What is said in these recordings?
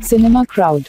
Cinema crowd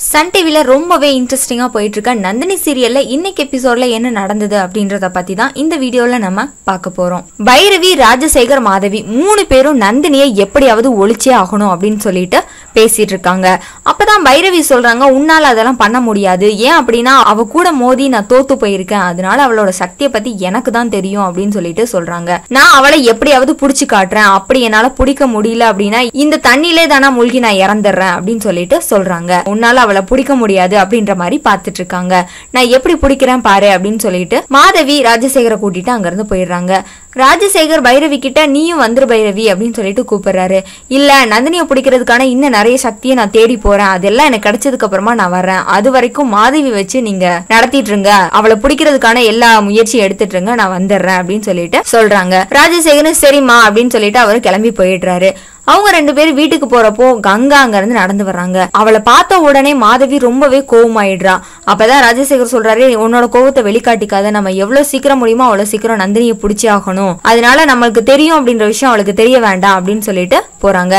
Sun டிவியில் ரொம்பவே இன்ட்ரெஸ்டிங்காக போயிட்டுருக்க நந்தினி சீரியல்ல இன்னைக்கு எபிசோட்ல என்ன நடந்தது அப்படின்றத பற்றி தான் இந்த வீடியோல நம்ம பார்க்க போறோம். பைரவி ராஜசேகர் மாதவி மூணு பேரும் நந்தினியை எப்படியாவது ஒழிச்சே ஆகணும் அப்படின்னு சொல்லிட்டு பேசிட்டு இருக்காங்க அப்பதான் பைரவி சொல்றாங்க உன்னால அதெல்லாம் பண்ண முடியாது. ஏன் அப்படின்னா அவ கூட மோதி நான் தோத்து போயிருக்கேன். அதனால அவளோட சக்தியை பத்தி எனக்கு தான் தெரியும் அப்படின்னு சொல்லிட்டு சொல்றாங்க. நான் அவளை எப்படியாவது புடிச்சு காட்டுறேன். அப்படி என்னால பிடிக்க முடியல அப்படின்னா இந்த தண்ணிலே தானா மூழ்கி நான் இறந்துடுறேன் அப்படின்னு சொல்லிட்டு சொல்றாங்க. உன்னால அவளை பிடிக்க முடியாது அப்படின்ற மாதிரி பாத்துட்டு இருக்காங்க நான் எப்படி பிடிக்கிறேன் பாரு அப்படின்னு சொல்லிட்டு மாதவி ராஜசேகரை கூட்டிட்டு அங்க இருந்து போயிடுறாங்க. ராஜசேகர் பைரவி கிட்ட நீயும் வந்துரு பைரவி அப்படின்னு சொல்லிட்டு கூப்பிடுறாரு. இல்லை நந்தினியை பிடிக்கிறதுக்கான இன்னும் நிறைய சக்தியை நான் தேடி போறேன். அதெல்லாம் எனக்கு கிடைச்சதுக்கு அப்புறமா நான் வர்றேன். அது வரைக்கும் மாதவி வச்சு நீங்க நடத்திட்டு இருங்க. அவளை பிடிக்கிறதுக்கான எல்லா முயற்சியும் எடுத்துட்டு இருங்க. நான் வந்துடுறேன் அப்படின்னு சொல்லிட்டு சொல்றாங்க. ராஜசேகரன் சரிம்மா அப்படின்னு சொல்லிட்டு அவர் கிளம்பி போயிடுறாரு. அவங்க ரெண்டு பேரும் வீட்டுக்கு போறப்போ கங்கா அங்க இருந்து நடந்து வர்றாங்க. அவளை பார்த்த உடனே மாதவி ரொம்பவே கோவமாயிடுறா. அப்பதான் ராஜசேகர் சொல்றாரு உன்னோட கோவத்தை வெளிக்காட்டிக்காத. நம்ம எவ்வளவு சீக்கிரம் முடியுமோ அவ்வளவு சீக்கிரம் நந்தினியை பிடிச்சி ஆகணும். அதனால நம்மளுக்கு தெரியும் அப்படின்ற விஷயம் அவளுக்கு தெரிய வேண்டாம் அப்படின்னு சொல்லிட்டு போறாங்க.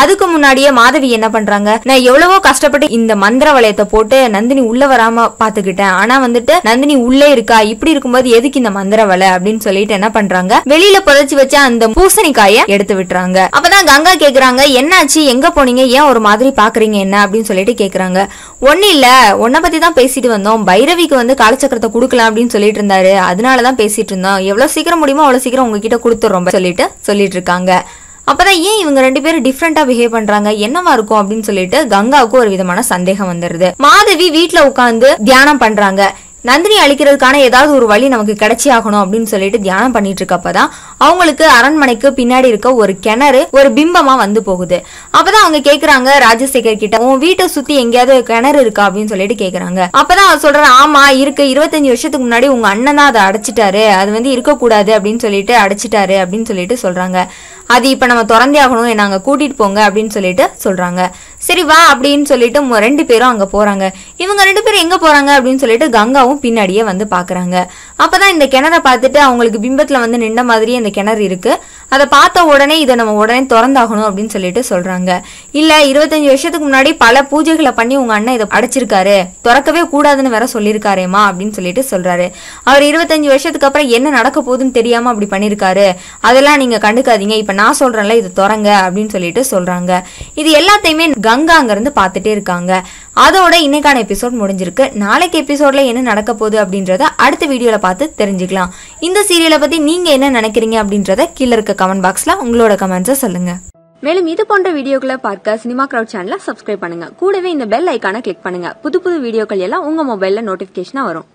அதுக்கு முன்னாடியே மாதவி என்ன பண்றாங்க நான் எவ்வளவோ கஷ்டப்பட்டு இந்த மந்திர வளையத்தை போட்டு நந்தினி உள்ள வராம பாத்துக்கிட்டேன். ஆனா வந்துட்டு நந்தினி உள்ளே இருக்கா? இப்படி இருக்கும்போது எதுக்கு இந்த மந்திர வலை? அப்படின்னு சொல்லிட்டு என்ன பண்றாங்க வெளியில புதைச்சு வச்ச அந்த பூசணிக்காய எடுத்து விட்டுறாங்க. அப்பதான் கங்கா கேக்குறாங்க என்னாச்சு? எங்க போனீங்க? ஏன் ஒரு மாதிரி பாக்குறீங்க என்ன? அப்படின்னு சொல்லிட்டு கேக்குறாங்க. ஒன்றும் இல்லை. உன்னை பற்றி தான் பேசிட்டு வந்தோம். பைரவிக்கு வந்து காலச்சக்கரத்தை கொடுக்கலாம் அப்படின்னு சொல்லிட்டு இருந்தாரு. அதனாலதான் பேசிட்டு இருந்தோம். எவ்வளோ சீக்கிரம் முடியுமோ அவ்வளோ சீக்கிரம் உங்ககிட்ட கொடுத்துட்றோம் சொல்லிட்டு சொல்லிட்டு இருக்காங்க. அப்போதான் ஏன் இவங்க ரெண்டு பேரும் டிஃப்ரெண்டா பிஹேவ் பண்றாங்க? என்னவா இருக்கும் அப்படின்னு சொல்லிட்டு கங்காவுக்கு ஒரு விதமான சந்தேகம் வந்துருது. மாதவி வீட்டில் உட்காந்து தியானம் பண்றாங்க. நந்தினி அழிக்கிறதுக்கான ஏதாவது ஒரு வழி நமக்கு கிடைச்சி ஆகணும் அப்படின்னு சொல்லிட்டு தியானம் பண்ணிட்டு இருக்கப்பதான் அவங்களுக்கு அரண்மனைக்கு பின்னாடி இருக்க ஒரு கிணறு ஒரு பிம்பமா வந்து போகுது. அப்பதான் அவங்க கேக்குறாங்க ராஜசேகர் கிட்ட உன் வீட்டை சுத்தி எங்கேயாவது கிணறு இருக்கா? அப்படின்னு சொல்லிட்டு கேக்குறாங்க. அப்பதான் அவர் சொல்றாரு ஆமா இருக்கு. இருபத்தஞ்சு வருஷத்துக்கு முன்னாடி உங்க அண்ணன் தான் அதை அடைச்சிட்டாரு. அது வந்து இருக்கக்கூடாது அப்படின்னு சொல்லிட்டு அடைச்சிட்டாரு அப்படின்னு சொல்லிட்டு சொல்றாங்க. அது இப்ப நம்ம திறந்தே ஆகணும். நாங்க கூட்டிட்டு போங்க அப்படின்னு சொல்லிட்டு சொல்றாங்க. சரி வா அப்படின்னு சொல்லிட்டு ரெண்டு பேரும் அங்க போறாங்க. இவங்க ரெண்டு பேரும் எங்க போறாங்க அப்படின்னு சொல்லிட்டு கங்காவும் பின்னாடியே வந்து பாக்குறாங்க. அப்பதான் இந்த கிணற பார்த்துட்டு அவங்களுக்கு பிம்பத்துல வந்து நின்ற மாதிரியே இந்த கிணறு இருக்கு. அதை பார்த்த உடனே இதை நம்ம உடனே திறந்தாகணும் அப்படின்னு சொல்லிட்டு சொல்றாங்க. இல்ல இருபத்தஞ்சு வருஷத்துக்கு முன்னாடி பல பூஜைகளை பண்ணி உங்க அண்ணன் இதை அடைச்சிருக்காரு. திறக்கவே கூடாதுன்னு வேற சொல்லியிருக்காரேமா அப்படின்னு சொல்லிட்டு சொல்றாரு. அவர் இருபத்தஞ்சு வருஷத்துக்கு அப்புறம் என்ன நடக்க போகுதுன்னு தெரியாம அப்படி பண்ணிருக்காரு அதெல்லாம் நீங்க கண்டுக்காதீங்க. இப்ப நான் சொல்றேன்ல இது திறங்க அப்படின்னு சொல்லிட்டு சொல்றாங்க. இது எல்லாத்தையுமே கங்கா அங்க இருந்து பார்த்துட்டே இருக்காங்க. அதோட இன்னைக்கான எபிசோட் முடிஞ்சிருக்கு. நாளைக்கு எபிசோட்ல என்ன நடக்க போகுது அப்படின்றத அடுத்த வீடியோல பார்த்து தெரிஞ்சுக்கலாம். இந்த சீரியலை பத்தி நீங்க என்ன நினைக்கிறீங்க அப்படின்றத கீழே இருக்க கமெண்ட் பாக்ஸ்ல உங்களோட கமெண்ட்ஸை சொல்லுங்க. மேலும் இது போன்ற வீடியோக்களை பார்க்க சினிமா கிரௌட் சேனலை சப்ஸ்கிரைப் பண்ணுங்க. கூடவே இந்த பெல் ஐக்கானை கிளிக் பண்ணுங்க. புது புது வீடியோக்கள் எல்லாம் உங்க மொபைல்ல நோட்டிபிகேஷனா வரும்.